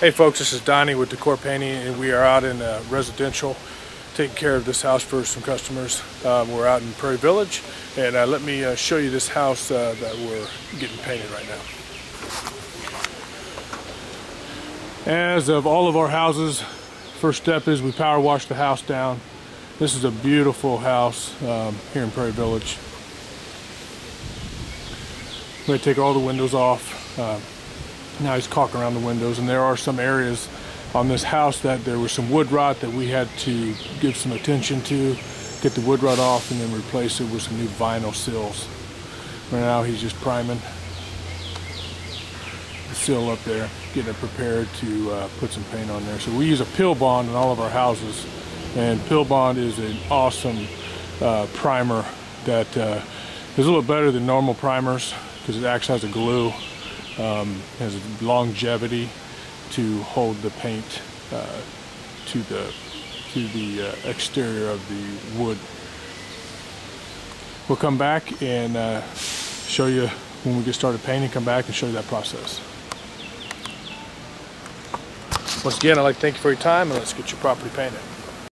Hey folks, this is Donny with Decor Painting and we are out in uh, residential taking care of this house for some customers. Um, we're out in Prairie Village and uh, let me uh, show you this house uh, that we're getting painted right now. As of all of our houses, first step is we power wash the house down. This is a beautiful house um, here in Prairie Village. I'm going to take all the windows off. Now he's caulking around the windows and there are some areas on this house that there was some wood rot that we had to give some attention to get the wood rot off and then replace it with some new vinyl sills right now he's just priming the sill up there getting it prepared to uh, put some paint on there. So we use a Peel Bond in all of our houses and Peel Bond is an awesome uh, primer that uh, is a little better than normal primers because it actually has a glue um, has longevity to hold the paint uh, to the to the uh, exterior of the wood. We'll come back and uh, show you when we get started painting. Come back and show you that process. Once again, I'd like to thank you for your time and let's get your property painted.